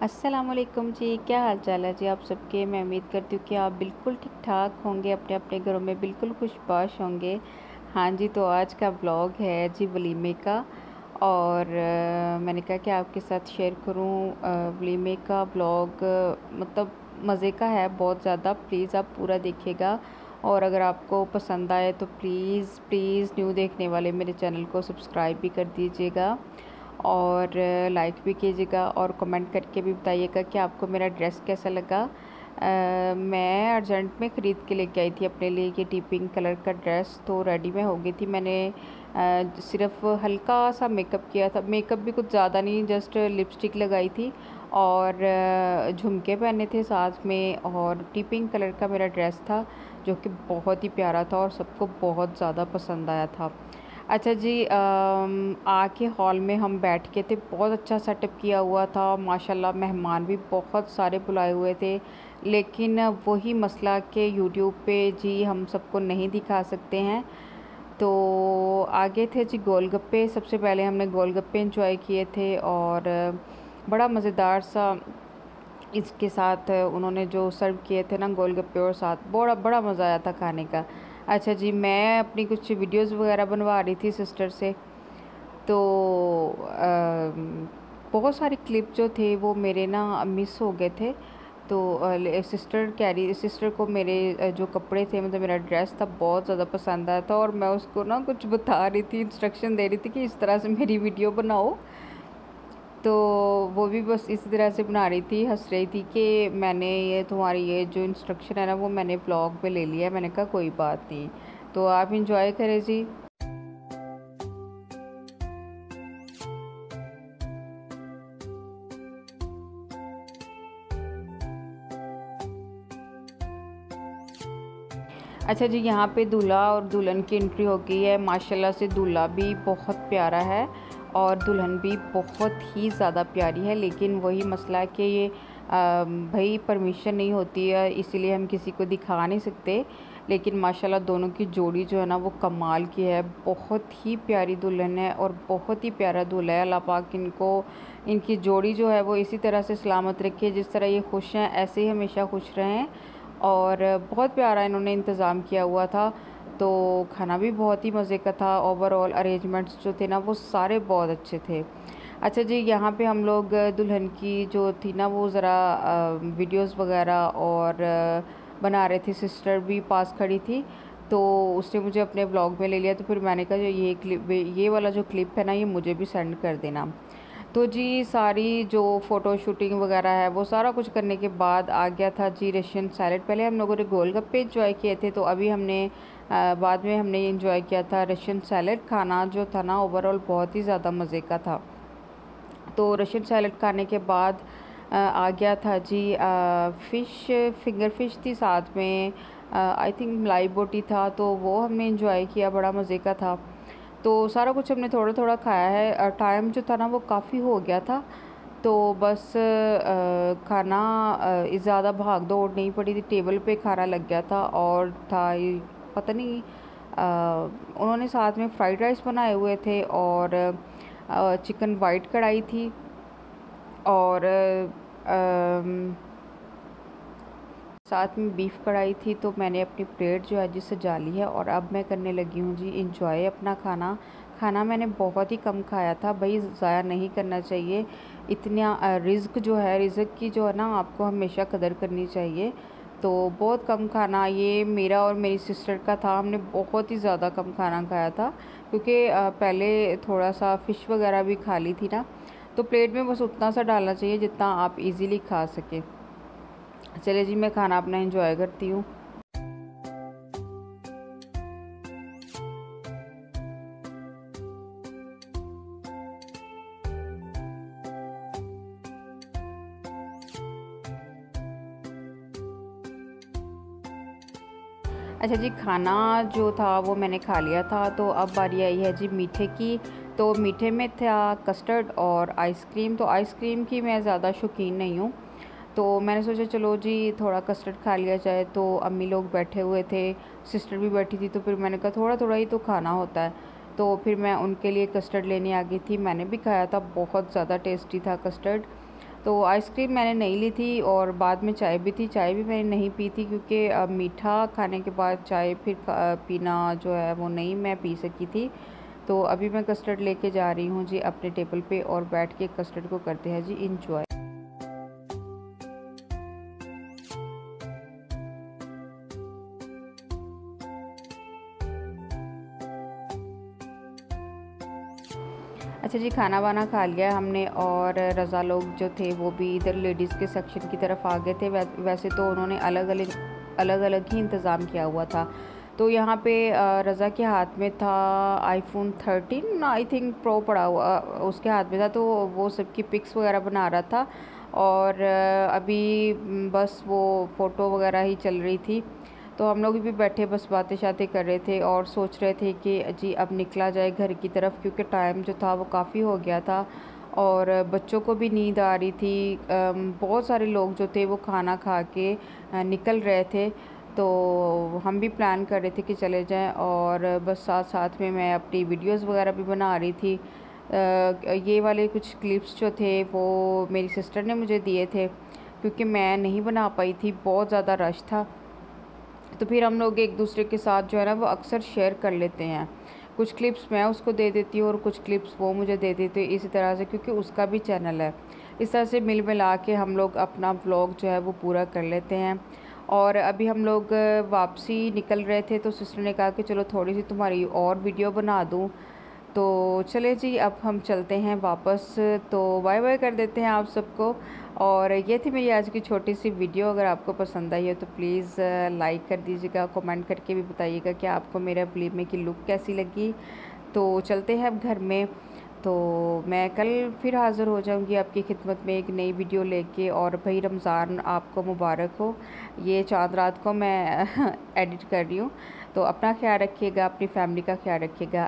असलकुम जी। क्या हाल चाल है जी आप सबके? मैं उम्मीद करती हूँ कि आप बिल्कुल ठीक ठाक होंगे अपने अपने घरों में बिल्कुल खुशबाश होंगे। हाँ जी तो आज का ब्लॉग है जी वलीमे का और आ, मैंने कहा कि आपके साथ शेयर करूँ वलीमे का ब्लॉग मतलब मज़े का है बहुत ज़्यादा। प्लीज़ आप पूरा देखिएगा और अगर आपको पसंद आए तो प्लीज़ प्लीज़ न्यू देखने वाले मेरे चैनल को सब्सक्राइब भी कर दीजिएगा। और लाइक भी कीजिएगा और कमेंट करके भी बताइएगा कि आपको मेरा ड्रेस कैसा लगा। आ, मैं अर्जेंट में ख़रीद के लेके आई थी अपने लिए ये टी पिंक कलर का ड्रेस तो रेडी में हो गई थी। मैंने आ, सिर्फ़ हल्का सा मेकअप किया था। मेकअप भी कुछ ज़्यादा नहीं जस्ट लिपस्टिक लगाई थी और झुमके पहने थे साथ में और टी पिंक कलर का मेरा ड्रेस था जो कि बहुत ही प्यारा था और सबको बहुत ज़्यादा पसंद आया था। अच्छा जी आके हॉल में हम बैठ के थे, बहुत अच्छा सेटअप किया हुआ था, माशाल्लाह मेहमान भी बहुत सारे बुलाए हुए थे, लेकिन वही मसला के यूट्यूब पे जी हम सबको नहीं दिखा सकते हैं। तो आगे थे जी गोलगप्पे, सबसे पहले हमने गोलगप्पे इंजॉय किए थे और बड़ा मज़ेदार सा इसके साथ उन्होंने जो सर्व किए थे ना गोलगप्पे और साथ, बड़ा बड़ा मज़ा आया था खाने का। अच्छा जी, मैं अपनी कुछ वीडियोस वगैरह बनवा रही थी सिस्टर से। तो बहुत सारे क्लिप जो थे वो मेरे ना मिस हो गए थे। तो सिस्टर कैरी सिस्टर को मेरे जो कपड़े थे मतलब मेरा ड्रेस था, बहुत ज़्यादा पसंद आया था और मैं उसको ना कुछ बता रही थी इंस्ट्रक्शन दे रही थी कि इस तरह से मेरी वीडियो बनाओ। तो वो भी बस इसी तरह से बना रही थी, हंस रही थी कि मैंने ये तुम्हारी ये जो इंस्ट्रक्शन है ना, वो मैंने ब्लॉग पे ले लिया है, मैंने कहा कोई बात नहीं। तो आप इंजॉय करें जी। अच्छा जी, यहाँ पे दूल्हा और दुल्हन की एंट्री हो गई है। माशाल्लाह से दूल्हा भी बहुत प्यारा है। और दुल्हन भी बहुत ही ज़्यादा प्यारी है, लेकिन वही मसला कि ये भाई परमिशन नहीं होती है, इसीलिए हम किसी को दिखा नहीं सकते। लेकिन माशाल्लाह दोनों की जोड़ी जो है ना, वो कमाल की है। बहुत ही प्यारी दुल्हन है और बहुत ही प्यारा दूल्हा है। अल्लाह पाक इनको, इनकी जोड़ी जो है वो इसी तरह से सलामत रखे, जिस तरह ये खुश हैं, ऐसे ही हमेशा खुश रहें। और बहुत प्यारा इन्होंने इंतज़ाम किया हुआ था। तो खाना भी बहुत ही मज़े का था। ओवरऑल अरेंजमेंट्स जो थे ना, वो सारे बहुत अच्छे थे। अच्छा जी, यहाँ पे हम लोग दुल्हन की जो थी ना, वो ज़रा वीडियोस वगैरह और बना रहे थे। सिस्टर भी पास खड़ी थी तो उसने मुझे अपने ब्लॉग में ले लिया। तो फिर मैंने कहा जो ये क्लिप ये वाला जो क्लिप है ना, ये मुझे भी सेंड कर देना। तो जी, सारी जो फ़ोटो शूटिंग वगैरह है, वो सारा कुछ करने के बाद आ गया था जी रशियन सैलड पहले हम लोगों ने गोलगप्पे इंजॉय किए थे तो अभी हमने बाद में हमने इंजॉय किया था रशियन सैलड खाना जो था ना ओवरऑल बहुत ही ज़्यादा मज़े का था। तो रशियन सैलड खाने के बाद आ, आ गया था जी फ़िश फिंगर फ़िश थी साथ में। आई थिंक मलाई बोटी था तो वो हमने इंजॉय किया बड़ा मज़े का था। तो सारा कुछ हमने थोड़ा थोड़ा खाया है। टाइम जो था ना वो काफ़ी हो गया था। तो बस खाना ज़्यादा भाग दौड़ नहीं पड़ी थी टेबल पे खाना लग गया था और था पता नहीं उन्होंने साथ में फ़्राइड राइस बनाए हुए थे और चिकन वाइट कढ़ाई थी और साथ में बीफ कढ़ाई थी। तो मैंने अपनी प्लेट जो है जी सजा ली है और अब मैं करने लगी हूँ जी इंजॉय अपना खाना। खाना मैंने बहुत ही कम खाया था, भाई ज़ाया नहीं करना चाहिए। इतना रिज़्क जो है, रिज़्क की जो है ना आपको हमेशा कदर करनी चाहिए। तो बहुत कम खाना ये मेरा और मेरी सिस्टर का था। हमने बहुत ही ज़्यादा कम खाना खाया था, क्योंकि पहले थोड़ा सा फ़िश वगैरह भी खा ली थी ना तो प्लेट में बस उतना सा डालना चाहिए जितना आप इजीली खा सकें। चलिए जी, मैं खाना अपना इंजॉय करती हूँ। अच्छा जी, खाना जो था वो मैंने खा लिया था तो अब बारी आई है जी मीठे की। तो मीठे में था कस्टर्ड और आइसक्रीम तो आइसक्रीम की मैं ज़्यादा शौकीन नहीं हूँ। तो मैंने सोचा चलो जी थोड़ा कस्टर्ड खा लिया जाए तो अम्मी लोग बैठे हुए थे, सिस्टर भी बैठी थी तो फिर मैंने कहा थोड़ा थोड़ा ही तो खाना होता है। तो फिर मैं उनके लिए कस्टर्ड लेने आ गई थी, मैंने भी खाया था, बहुत ज़्यादा टेस्टी था कस्टर्ड। तो आइसक्रीम मैंने नहीं ली थी और बाद में चाय भी थी। चाय भी मैंने नहीं पी थी क्योंकि मीठा खाने के बाद चाय फिर पीना जो है वो नहीं मैं पी सकी थी। तो अभी मैं कस्टर्ड लेके जा रही हूँ जी अपने टेबल पे और बैठ के कस्टर्ड को करते हैं जी इंजॉय अच्छा जी खाना वाना खा लिया हमने और रज़ा लोग जो थे वो भी इधर लेडीज़ के सेक्शन की तरफ़ आ गए थे। वैसे तो उन्होंने अलग अलग अलग अलग ही इंतज़ाम किया हुआ था। तो यहाँ पे रज़ा के हाथ में था iPhone thirteen I think pro पड़ा हुआ उसके हाथ में था तो वो सबकी पिक्स वगैरह बना रहा था। और, अभी बस वो फ़ोटो वगैरह ही चल रही थी। तो हम लोग भी बैठे, बस बातें शातें कर रहे थे और सोच रहे थे कि जी अब निकला जाए घर की तरफ़ क्योंकि टाइम जो था वो काफ़ी हो गया था और बच्चों को भी नींद आ रही थी। बहुत सारे लोग जो थे वो खाना खा के निकल रहे थे। तो हम भी प्लान कर रहे थे कि चले जाएँ और बस साथ साथ में मैं अपनी वीडियोस वगैरह भी बना रही थी। ये वाले कुछ क्लिप्स जो थे वो मेरी सिस्टर ने मुझे दिए थे क्योंकि मैं नहीं बना पाई थी, बहुत ज़्यादा रश था। तो फिर हम लोग एक दूसरे के साथ जो है ना, वो अक्सर शेयर कर लेते हैं। कुछ क्लिप्स मैं उसको दे देती हूँ और कुछ क्लिप्स वो मुझे दे देती है इसी तरह से, क्योंकि उसका भी चैनल है। इस तरह से मिल मिला के हम लोग अपना ब्लॉग जो है वो पूरा कर लेते हैं। और अभी हम लोग वापसी निकल रहे थे तो सिस्टर ने कहा कि चलो थोड़ी सी तुम्हारी और वीडियो बना दूँ। तो चले जी, अब हम चलते हैं वापस। तो बाय बाय कर देते हैं आप सबको। और ये थी मेरी आज की छोटी सी वीडियो, अगर आपको पसंद आई हो तो प्लीज़ लाइक कर दीजिएगा कमेंट करके भी बताइएगा कि आपको मेरा फ़िल्म की लुक कैसी लगी। तो चलते हैं अब घर में। तो मैं कल फिर हाज़िर हो जाऊँगी आपकी खिदमत में एक नई वीडियो लेके और भाई रमज़ान आपको मुबारक हो। ये चाँद रात को मैं एडिट कर रही हूँ। तो अपना ख्याल रखिएगा, अपनी फैमिली का ख्याल रखिएगा।